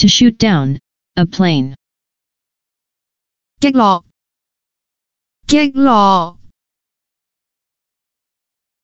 To shoot down, a plane. 擊落，擊落。